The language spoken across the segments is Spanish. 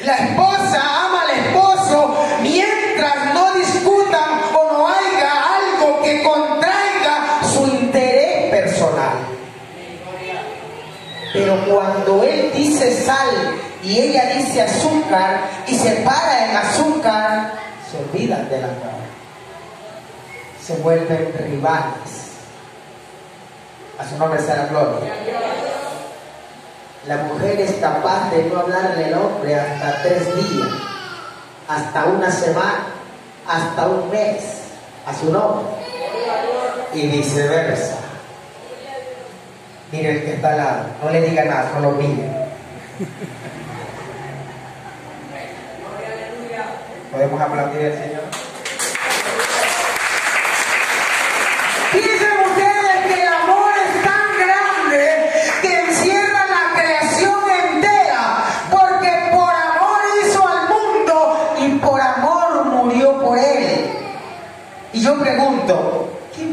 La esposa ama al esposo mientras no discutan o no haya algo que contraiga su interés personal. Pero cuando él dice sal y ella dice azúcar y se para en azúcar, se olvidan del amor. Se vuelven rivales. A su nombre sea la gloria. La mujer es capaz de no hablarle al hombre hasta tres días, hasta una semana, hasta un mes a su nombre y viceversa. Mire el que está al lado, no le diga nada, no lo mire. ¿Podemos aplaudir al Señor?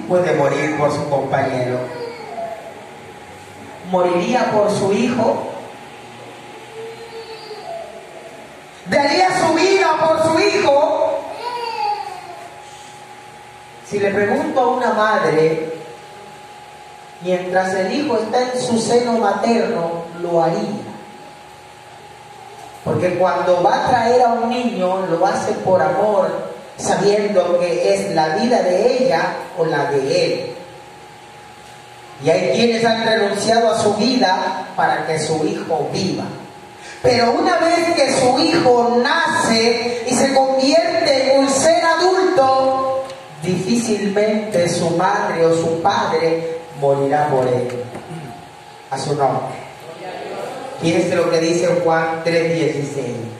Puede morir por su compañero? ¿Moriría por su hijo? ¿Daría su vida por su hijo? Si le pregunto a una madre, mientras el hijo está en su seno materno, lo haría. Porque cuando va a traer a un niño, lo hace por amor, sabiendo que es la vida de ella o la de él. Y hay quienes han renunciado a su vida para que su hijo viva. Pero una vez que su hijo nace y se convierte en un ser adulto, difícilmente su madre o su padre morirá por él. A su nombre. Fíjense lo que dice Juan 3:16.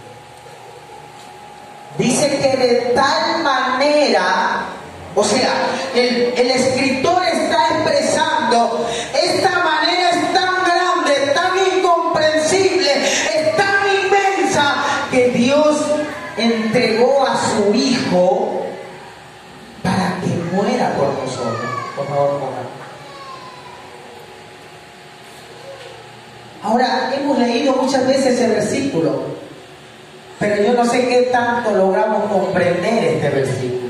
Dice que de tal manera, o sea, el, el escritor está expresando, esta manera es tan grande, tan incomprensible, es tan inmensa, que Dios entregó a su Hijo para que muera por nosotros. Por favor, pongan. Ahora, hemos leído muchas veces ese versículo, pero yo no sé qué tanto logramos comprender este versículo.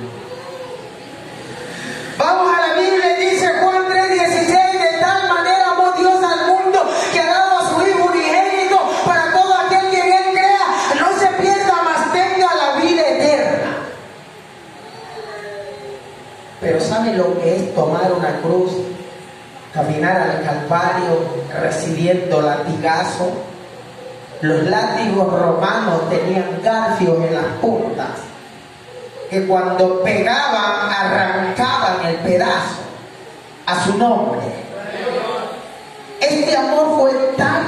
Vamos a la Biblia dice Juan 3:16, de tal manera amó Dios al mundo que ha dado a su Hijo unigénito para todo aquel que en él crea, no se pierda, mas tenga la vida eterna. Pero ¿sabe lo que es tomar una cruz, caminar al Calvario recibiendo latigazo? Los látigos romanos tenían garfios en las puntas que cuando pegaban arrancaban el pedazo a su nombre. Este amor fue tan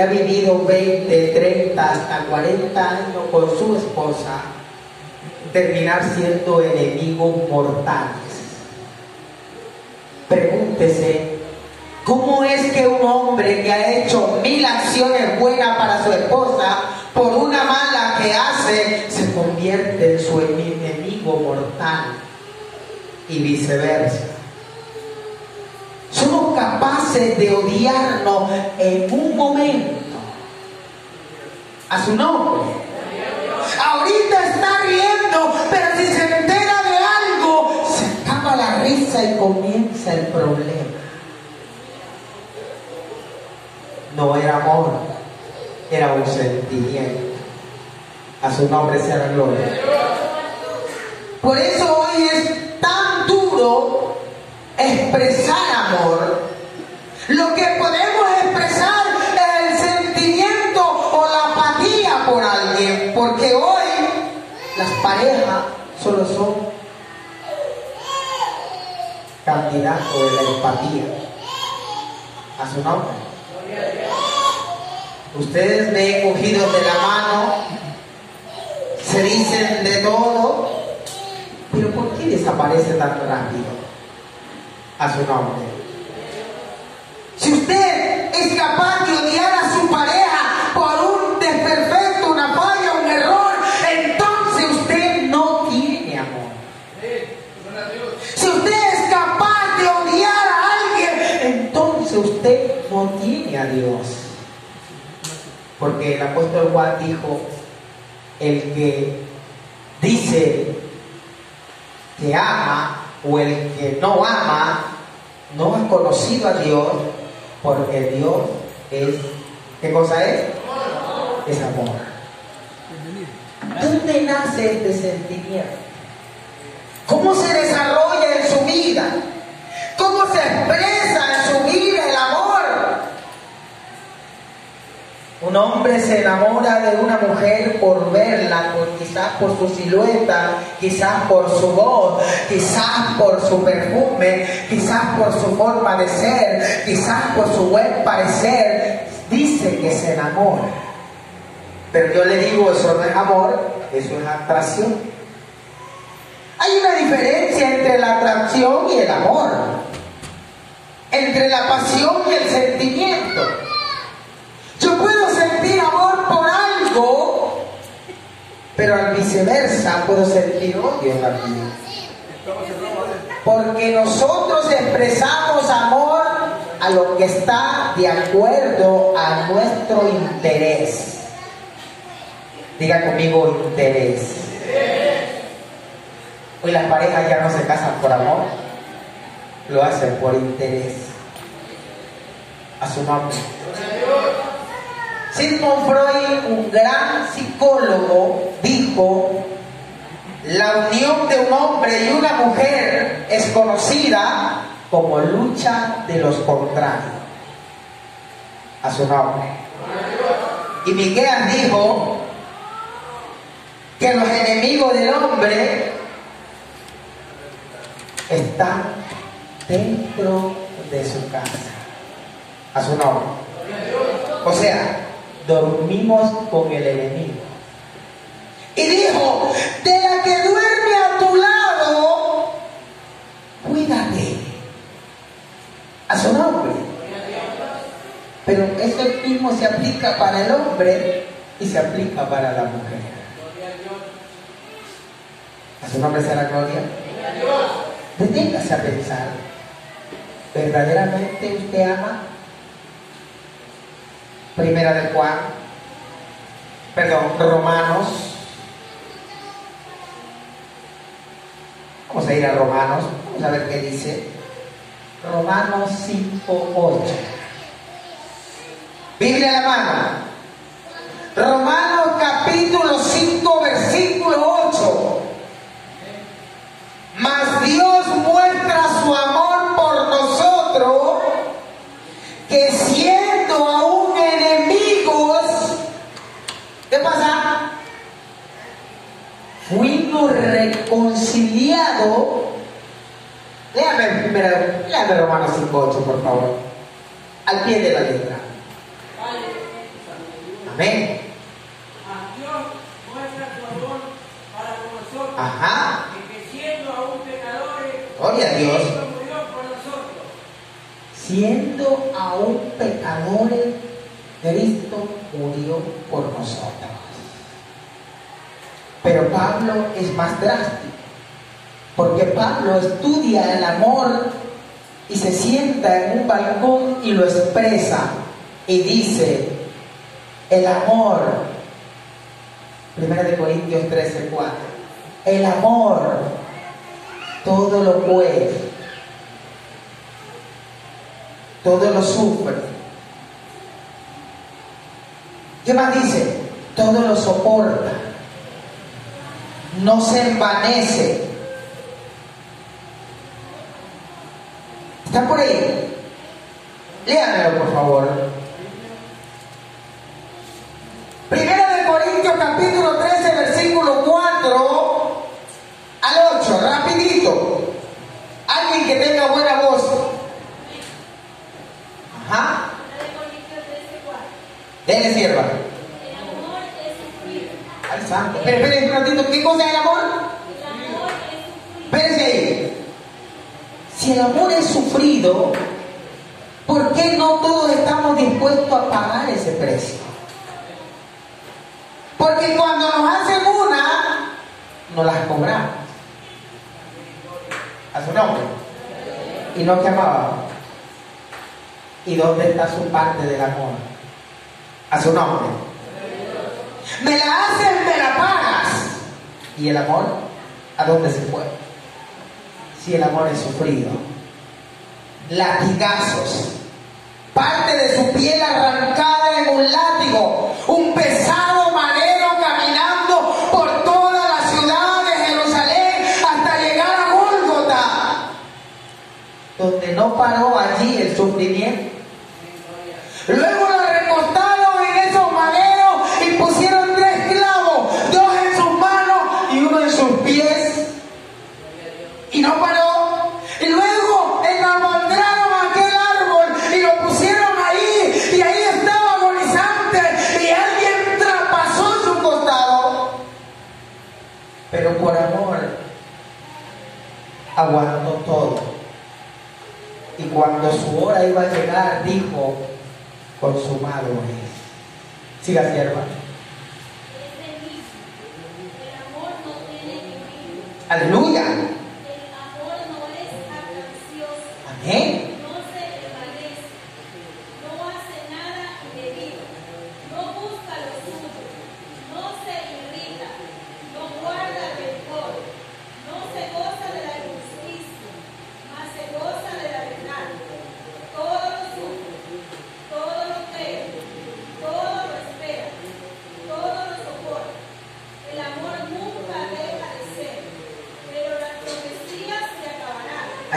ha vivido 20, 30, hasta 40 años con su esposa terminar siendo enemigos mortales? Pregúntese ¿Cómo es que un hombre que ha hecho mil acciones buenas para su esposa, por una mala que hace, se convierte en su enemigo mortal? Y viceversa. Capaces de odiarnos en un momento. A su nombre. Ahorita está riendo, pero si se entera de algo, se escapa la risa y comienza el problema. no era amor, era un sentimiento. A su nombre sea la gloria. Por eso hoy es tan duro expresar amor. Lo que podemos expresar es el sentimiento o la apatía por alguien, porque hoy las parejas solo son candidato de la empatía. A su nombre. Ustedes me cogidos de la mano, se dicen de todo, pero ¿por qué desaparece tan rápido? A su nombre. Si usted es capaz de odiar a su pareja por un desperfecto, una falla, un error, entonces usted no tiene amor. Si usted es capaz de odiar a alguien, entonces usted no tiene a Dios. Porque el apóstol Juan dijo, el que dice que ama o el que no ama, no ha conocido a Dios, porque Dios es, ¿qué cosa es? Es amor. ¿Dónde nace este sentimiento? ¿Cómo se desarrolla en su vida? ¿Cómo se expresa en su vida el amor? Un hombre se enamora de una mujer por verla, quizás por su silueta, quizás por su voz, quizás por su perfume, quizás por su forma de ser, quizás por su buen parecer. Dice que se enamora. Pero yo le digo, eso no es amor, eso es atracción. Hay una diferencia entre la atracción y el amor, entre la pasión y el sentimiento. Yo puedo sentir amor por algo, pero al viceversa puedo sentir odio también. Porque nosotros expresamos amor a lo que está de acuerdo a nuestro interés. Diga conmigo interés. Hoy las parejas ya no se casan por amor, lo hacen por interés. A su nombre. Sigmund Freud, un gran psicólogo, dijo, la unión de un hombre y una mujer es conocida como lucha de los contrarios. A su nombre. Y Miguel dijo que los enemigos del hombre están dentro de su casa. A su nombre. O sea, dormimos con el enemigo. Y dijo, de la que duerme a tu lado, cuídate. A su nombre. Pero eso mismo se aplica para el hombre y se aplica para la mujer. A su nombre sea la gloria. Deténgase a pensar. ¿Verdaderamente usted ama? Primera de Juan, perdón, Romanos. Vamos a ir a Romanos, vamos a ver qué dice. Romanos 5, 8. Biblia a la mano. Romanos reconciliados. Léame primero, léame Romanos 5, 8, por favor. Al pie de la letra. Amén. Ajá. Gloria a Dios. Siendo aún pecadores, Cristo murió por nosotros. Pero Pablo es más drástico, porque Pablo estudia el amor y se sienta en un balcón y lo expresa y dice, el amor, 1 de Corintios 13, 4, el amor todo lo puede, todo lo sufre. ¿Qué más dice? Todo lo soporta, no se envanece. Está por ahí. Léanlo, por favor. Primera de Corintios, capítulo 13, versículo 4 al 8. Rapidito. Alguien que tenga buena voz. Ajá. Dele sierva. El amor es sufrido. Al santo. Esperen un ratito. ¿Qué cosa es el amor? Si el amor es sufrido, ¿por qué no todos estamos dispuestos a pagar ese precio? Porque cuando nos hacen una, nos las cobramos. A su nombre. Y no que ¿Y dónde está su parte del amor? A su nombre. Me la hacen, me la pagas. ¿Y el amor? ¿A dónde se fue? Si el amor es sufrido. Latigazos. Parte de su piel arrancada en un látigo. Un pesado madero caminando por toda la ciudad de Jerusalén hasta llegar a Gólgota. Donde no paró allí el sufrimiento. Luego cuando su hora iba a llegar, dijo, consumado es. Siga, sierva. Aleluya. Amén.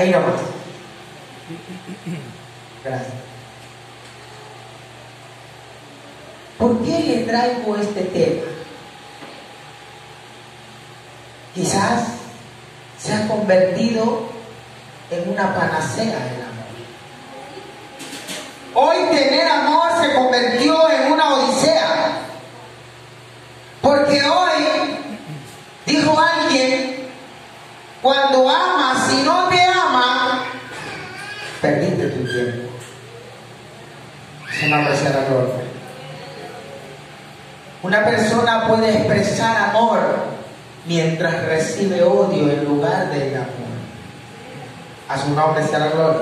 Ahí nomás. Gracias. ¿Por qué le traigo este tema? Quizás se ha convertido en una panacea del amor. Hoy tener amor se convirtió en una odisea. Porque hoy, dijo alguien, cuando amas y no te perdiste tu tiempo. La gloria. Una persona puede expresar amor mientras recibe odio en lugar del amor. A su nombre sea la gloria.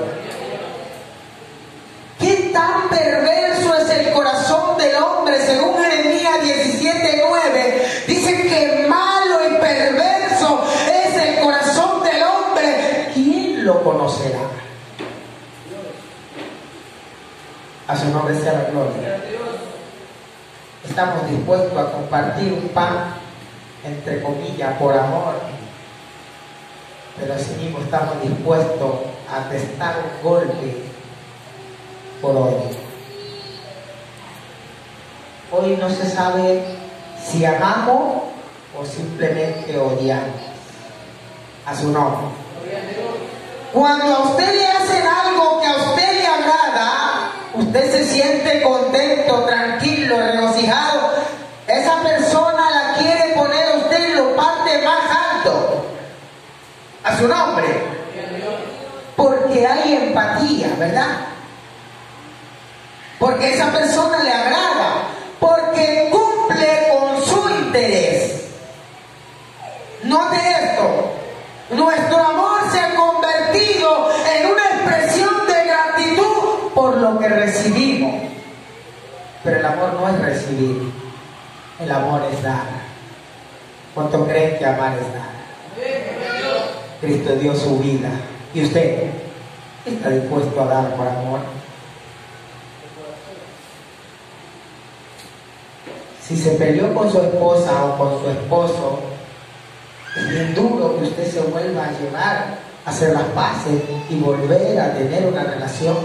¿Qué tan perverso es el corazón del hombre? Según Jeremías 17:9, dice que malo y perverso es el corazón del hombre. ¿Quién lo conocerá? A su nombre sea la gloria. Estamos dispuestos a compartir un pan, entre comillas, por amor. Pero así mismo estamos dispuestos a testar un golpe por hoy. Hoy no se sabe si amamos o simplemente odiamos. A su nombre. Cuando a usted le hacen algo que a usted le agrada, usted se siente contento, tranquilo, regocijado, esa persona la quiere poner a usted en lo parte más alto, a su nombre, porque hay empatía, ¿verdad? Porque esa persona le agrada, porque cumple con su interés. Note esto, nuestro amor se ha convertido en una expresión por lo que recibimos. Pero el amor no es recibir, el amor es dar. ¿Cuánto creen que amar es dar? Cristo dio su vida. ¿Y usted está dispuesto a dar por amor? Si se peleó con su esposa o con su esposo, es bien duro que usted se vuelva a llevar a hacer las paces y volver a tener una relación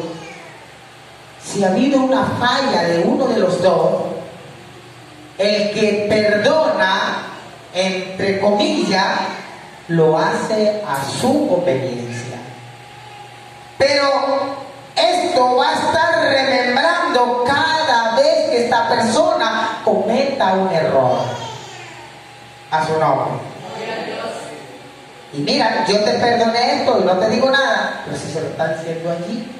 si ha habido una falla de uno de los dos, el que perdona, entre comillas, lo hace a su conveniencia. Pero esto va a estar remembrando cada vez que esta persona cometa un error. A su nombre. Y mira, yo te perdoné esto y no te digo nada, pero si se lo están diciendo allí.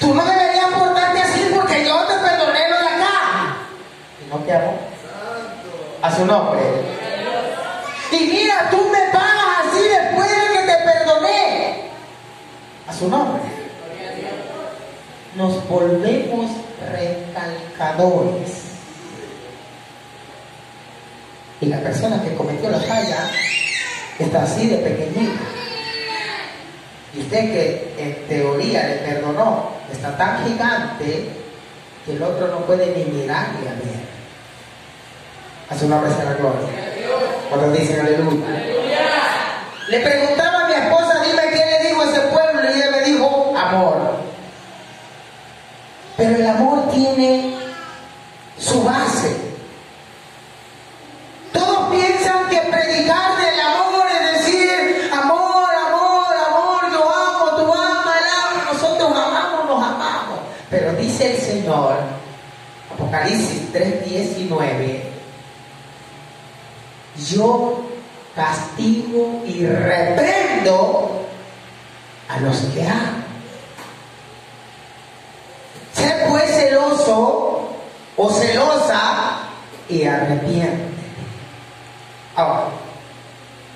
Tú no deberías portarte así porque yo te perdoné lo de acá. Y no te amo. A su nombre. Y mira, tú me pagas así después de que te perdoné. A su nombre. Nos volvemos recalcadores. Y la persona que cometió la falla está así de pequeñita. Y usted que en teoría le perdonó, está tan gigante que el otro no puede ni mirarle a ver. A su nombre la gloria. Cuando dicen aleluya. Le preguntaba Pero el amor tiene su base. Todos piensan que predicar del amor es decir, amor, amor, amor, yo amo, tú amas, ama, nosotros amamos, nos amamos. Pero dice el Señor, Apocalipsis 3:19, yo castigo y reprendo a los que aman. Sé pues o celosa y arrepiente. Ahora,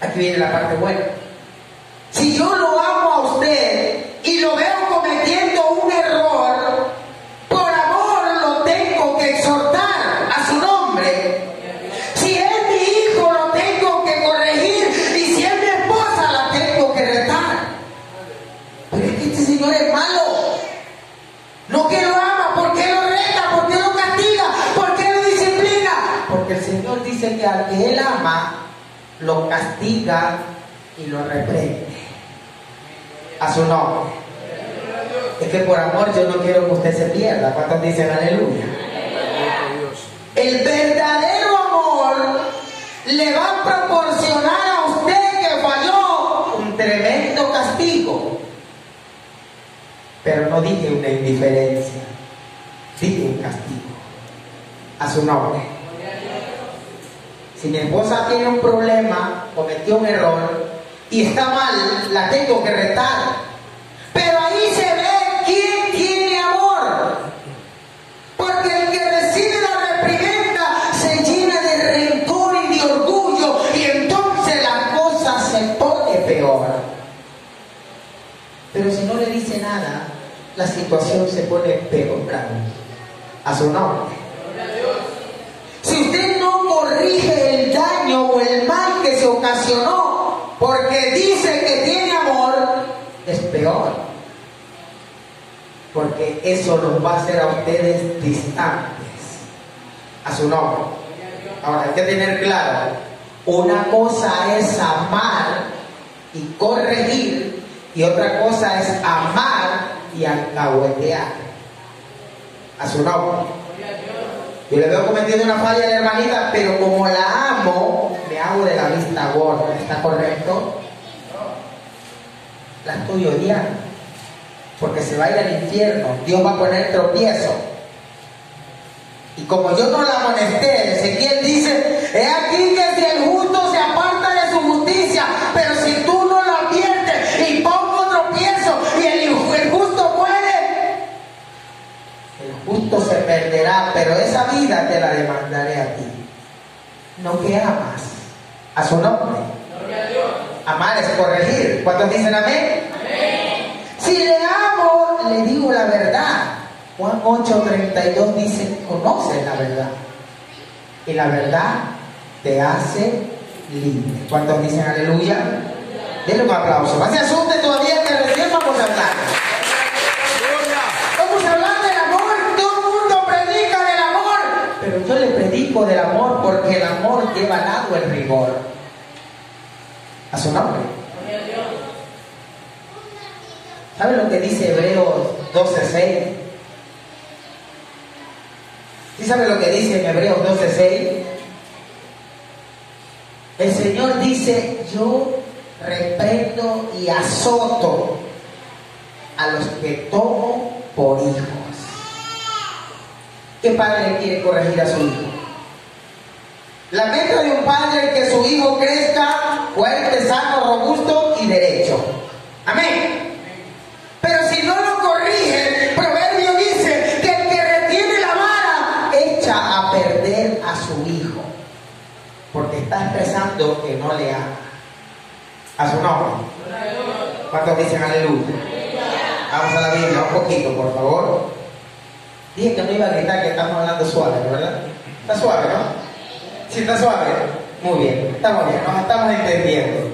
aquí viene la parte buena. Si yo lo amo a usted y lo veo cometiendo Al que Él ama, lo castiga y lo reprende. A su nombre. Es que por amor yo no quiero que usted se pierda. ¿Cuántos dicen aleluya? El verdadero amor le va a proporcionar a usted que falló un tremendo castigo. Pero no dije una indiferencia, dije un castigo. A su nombre. Si mi esposa tiene un problema, cometió un error y está mal, la tengo que retar. Pero ahí se ve quién tiene amor. Porque el que recibe la reprimenda se llena de rencor y de orgullo y entonces la cosa se pone peor. Pero si no le dice nada, la situación se pone peor. A su nombre. Si usted no corrige el daño o el mal que se ocasionó porque dice que tiene amor, es peor. Porque eso los va a hacer a ustedes distantes. A su nombre. Ahora hay que tener claro, una cosa es amar y corregir y otra cosa es amar y alcahuetear. A su nombre. Yo le veo cometiendo una falla la hermanita, pero como la amo, hago de la vista gorda. ¿Está correcto? La estoy odiando. Porque se va a ir al infierno. Dios va a poner tropiezo. Y como yo no la amonesté, Ezequiel dice, he aquí que si el justo se aparta de su justicia, pero si tú no lo adviertes y pongo tropiezo y el, justo muere, el justo se perderá, pero esa vida te la demandaré a ti. No que amas a su nombre. Amar es corregir. ¿Cuántos dicen amén? Si le amo, le digo la verdad. Juan 8:32 dice, conoce la verdad. Y la verdad te hace libre. ¿Cuántos dicen aleluya? Denle un aplauso. No se asuste todavía que recién vamos a hablar. Vamos a hablar del amor. Todo el mundo predica del amor. Pero yo le predico del amor porque el amor lleva al lado el rigor. A su nombre. ¿Sabe lo que dice Hebreos 12:6? ¿Sí sabe lo que dice en Hebreos 12:6? El Señor dice, yo reprendo y azoto a los que tomo por hijos. ¿Qué padre quiere corregir a su hijo? La meta de un padre es que su hijo crezca fuerte, sano, robusto y derecho. Amén. Pero si no lo corrige, proverbio dice que el que retiene la vara echa a perder a su hijo. Porque está expresando que no le ama. A su nombre. ¿Cuántos dicen aleluya? Vamos a la Biblia un poquito, por favor. Dije que no iba a gritar que estamos hablando suave, ¿verdad? Está suave, ¿no? ¿Sí está suave? Muy bien, estamos bien, nos estamos entendiendo.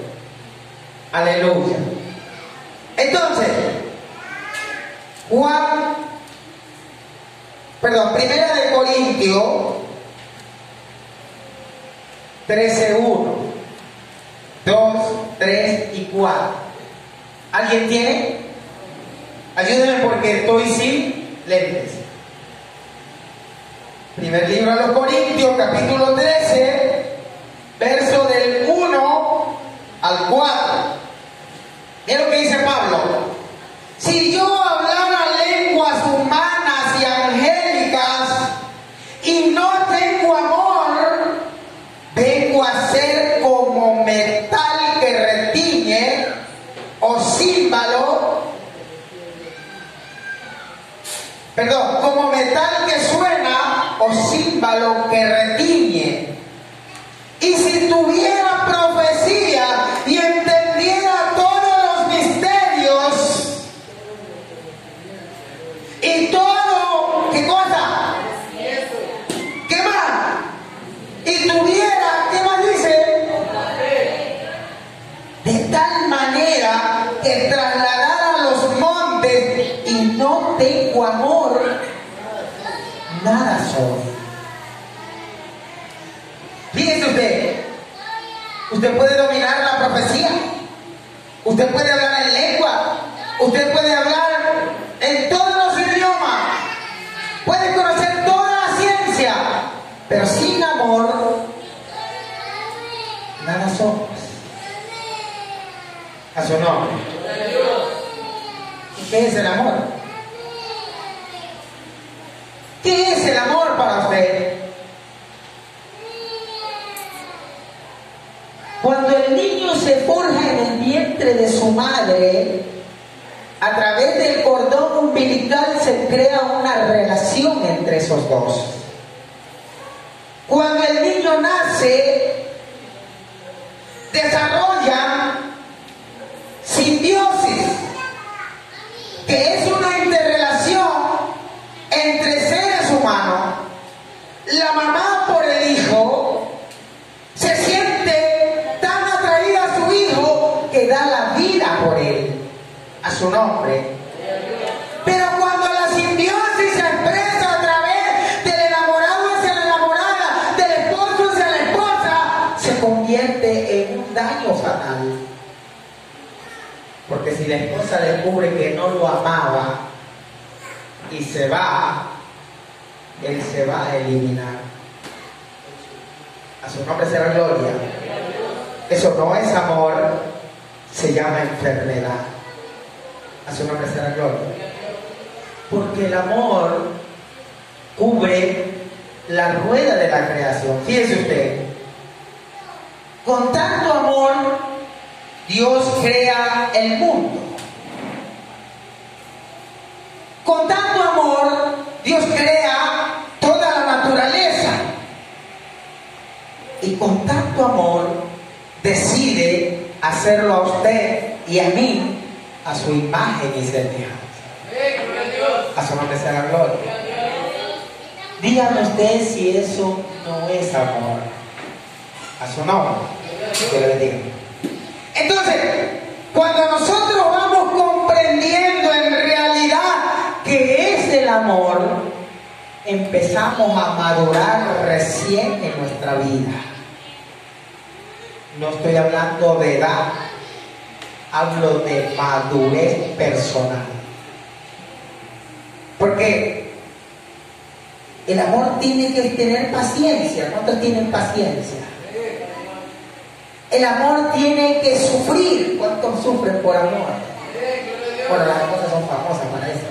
Aleluya. Entonces, Juan, perdón, primera de Corintios 13.1, 2, 3 y 4. ¿Alguien tiene? Ayúdenme porque estoy sin lentes. Primer libro de los Corintios, capítulo 13, verso del 1 al 4. Mira lo que dice Pablo. Si yo hablara lenguas humanas y angélicas y no tengo amor, vengo a ser como metal que retiñe o címbalo. Perdón, como metal que suena o símbolo que retiñe. Y si tuviera profecía y entendiera todos los misterios y todo, ¿qué cosa? ¿Qué más? Y tuviera, ¿qué más dice? De tal manera que trasladara los montes y no tengo amor nada soy. Fíjese usted, usted puede dominar la profecía, usted puede hablar en lengua, usted puede hablar en todos los idiomas, puede conocer toda la ciencia, pero sin amor, nada somos. A su nombre. ¿Y qué es el amor? ¿Qué es el amor para usted? Cuando el niño se forja en el vientre de su madre, a través del cordón umbilical se crea una relación entre esos dos. Cuando el niño nace, desarrolla simbiosis, que es una interrelación entre seres humanos. La mamá por el hijo se siente tan atraída a su hijo que da la vida por él, a su nombre. Pero cuando la simbiosis se expresa a través del enamorado hacia la enamorada, del esposo hacia la esposa, se convierte en un daño fatal. Porque si la esposa descubre que no lo amaba y se va, él se va a eliminar. A su nombre será gloria. Eso no es amor, se llama enfermedad. A su nombre será gloria. Porque el amor cubre la rueda de la creación. Fíjese usted, con tanto amor, Dios crea el mundo. Con tanto amor, Dios crea toda la naturaleza. Y con tanto amor, decide hacerlo a usted y a mí a su imagen y semejanza. A su nombre sea la gloria. Dígame usted si eso no es amor. A su nombre. Que le bendiga. Entonces, cuando nosotros vamos comprendiendo en realidad que es el amor, empezamos a madurar recién en nuestra vida. No estoy hablando de edad, hablo de madurez personal. Porque el amor tiene que tener paciencia. ¿Cuántos tienen paciencia? El amor tiene que sufrir. ¿Cuántos sufren por amor? Bueno, las cosas son famosas para eso.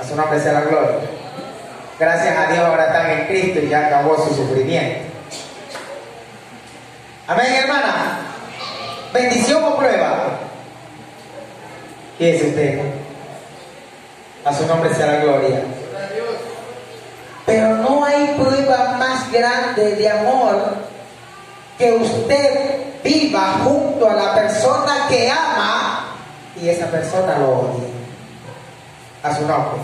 A su nombre sea la gloria. Gracias a Dios ahora están en Cristo y ya acabó su sufrimiento. Amén, hermana. Bendición o prueba. ¿Qué es usted? A su nombre la gloria. Pero no hay prueba más grande de amor que usted viva junto a la persona que ama y esa persona lo odie. A su nombre.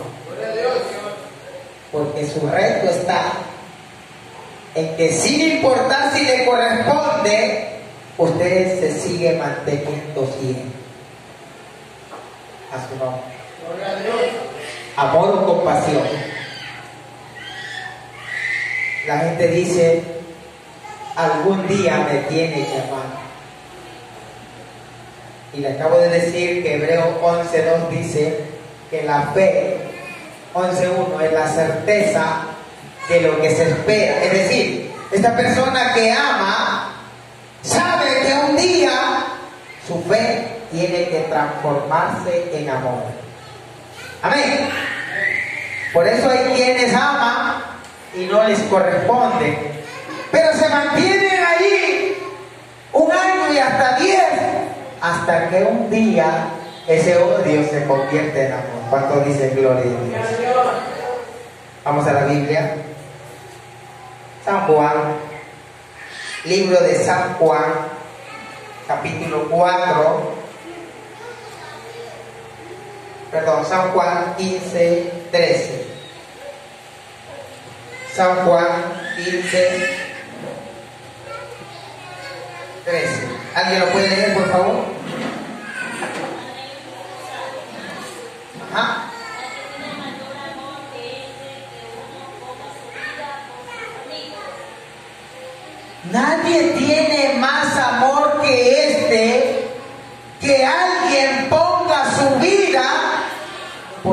Porque su reto está en que sin importar si le corresponde, usted se sigue manteniendo bien. A su nombre. Amor o compasión. La gente dice, algún día me tiene que amar. Y le acabo de decir que Hebreo 11.2 dice que la fe, 11.1, es la certeza de lo que se espera. Es decir, esta persona que ama sabe que un día su fe tiene que transformarse en amor. Amén. Por eso hay quienes aman y no les corresponde. Pero se mantienen ahí un año y hasta diez, hasta que un día ese odio se convierte en amor. ¿Cuánto dice gloria a Dios? Vamos a la Biblia. San Juan, libro de San Juan, capítulo 4, perdón, San Juan 15, 13. San Juan 15, 13. ¿Alguien lo puede leer, por favor? Ajá. Nadie tiene más amor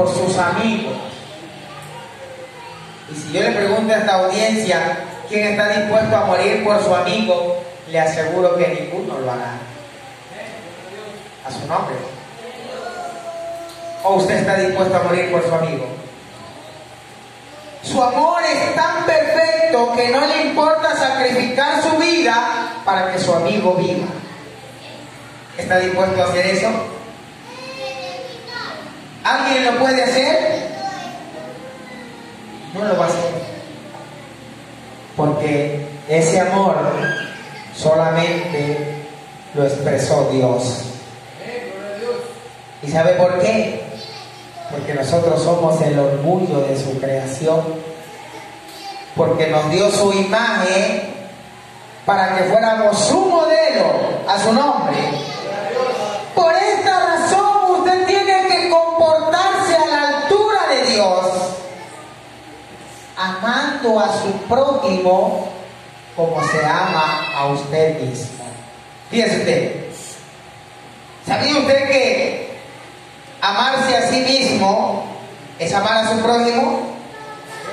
por sus amigos. Y si yo le pregunto a esta audiencia quién está dispuesto a morir por su amigo, le aseguro que ninguno lo hará. A su nombre. ¿O usted está dispuesto a morir por su amigo? Su amor es tan perfecto que no le importa sacrificar su vida para que su amigo viva. ¿Está dispuesto a hacer eso? ¿Alguien lo puede hacer? No lo va a hacer. Porque ese amor solamente lo expresó Dios. ¿Y sabe por qué? Porque nosotros somos el orgullo de su creación. Porque nos dio su imagen para que fuéramos su modelo a su nombre. Amando a su prójimo como se ama a usted mismo. Fíjese usted, ¿sabía usted que amarse a sí mismo es amar a su prójimo?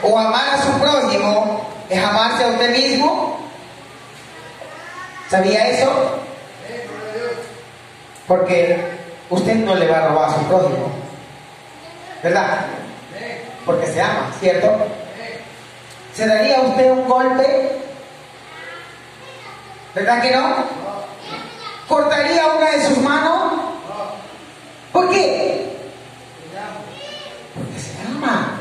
¿O amar a su prójimo es amarse a usted mismo? ¿Sabía eso? Porque usted no le va a robar a su prójimo. ¿Verdad? Porque se ama, ¿cierto? ¿Se daría usted un golpe? ¿Verdad que no? ¿Cortaría una de sus manos? ¿Por qué? Porque se ama.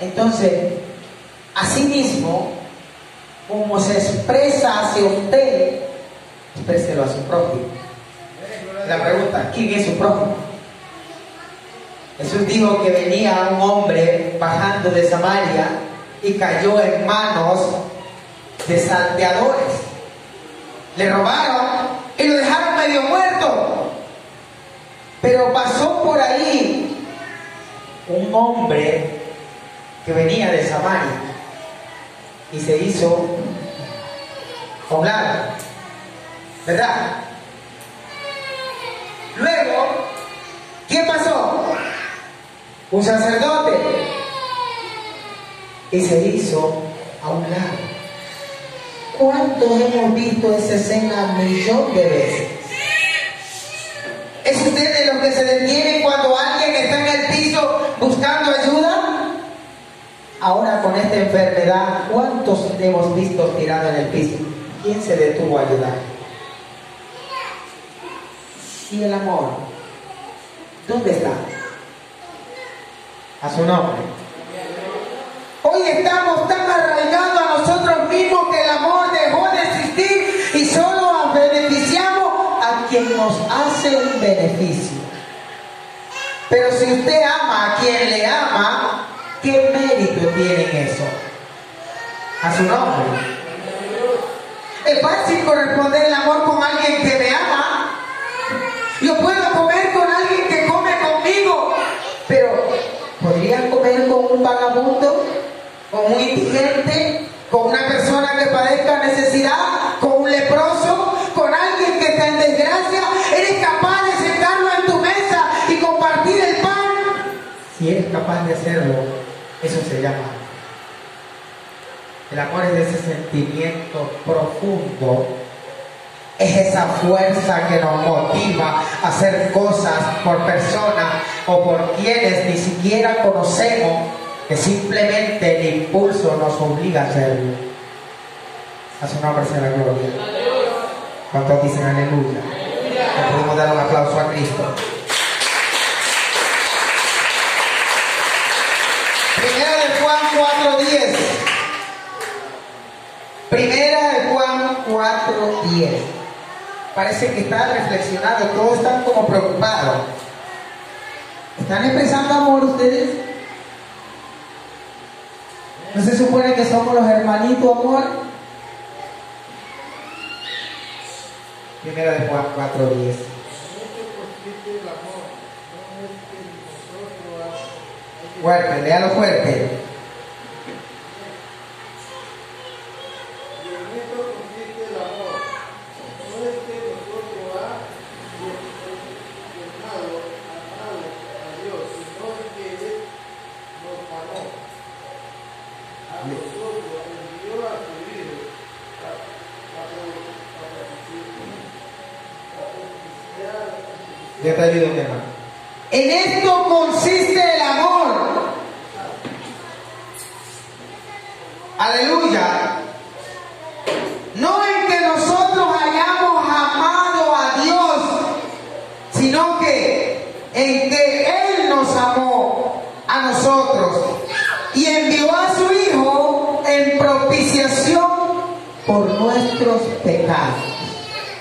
Entonces, asimismo, como se expresa hacia usted, expréselo a su prójimo. La pregunta, ¿quién es su prójimo? Jesús dijo que venía un hombre bajando de Samaria y cayó en manos de salteadores. Le robaron y lo dejaron medio muerto. Pero pasó por ahí un hombre que venía de Samaria y se hizo a. ¿Verdad? Luego, ¿qué pasó? Un sacerdote y se hizo a un lado. ¿Cuántos hemos visto esa escena millón de veces? ¿Es usted de los que se detiene cuando alguien está en el piso buscando ayuda? Ahora con esta enfermedad, ¿cuántos hemos visto tirados en el piso? ¿Quién se detuvo a ayudar? ¿Y el amor? ¿Dónde está? A su nombre. Hoy estamos tan arraigados a nosotros mismos que el amor dejó de existir y solo beneficiamos a quien nos hace un beneficio. Pero si usted ama a quien le ama, ¿qué mérito tiene eso? A su nombre. Es fácil corresponder el amor con alguien que me ama. Un vagabundo? ¿Con un indigente? ¿Con una persona que padezca necesidad? ¿Con un leproso? ¿Con alguien que está en desgracia? ¿Eres capaz de sentarlo en tu mesa y compartir el pan? Si eres capaz de hacerlo, eso se llama. El amor es ese sentimiento profundo es esa fuerza que nos motiva a hacer cosas por personas o por quienes ni siquiera conocemos, que simplemente el impulso nos obliga a hacerlo. A su nombre sea la gloria. ¿Cuántos dicen aleluya? Le podemos dar un aplauso a Cristo. Primera de Juan 4.10. Primera de Juan 4.10. Parece que está reflexionado, todos están como preocupados. ¿Están empezando amor ustedes? ¿No se supone que somos los hermanitos amor? Primera de Juan 4.10. Fuerte, léalo fuerte.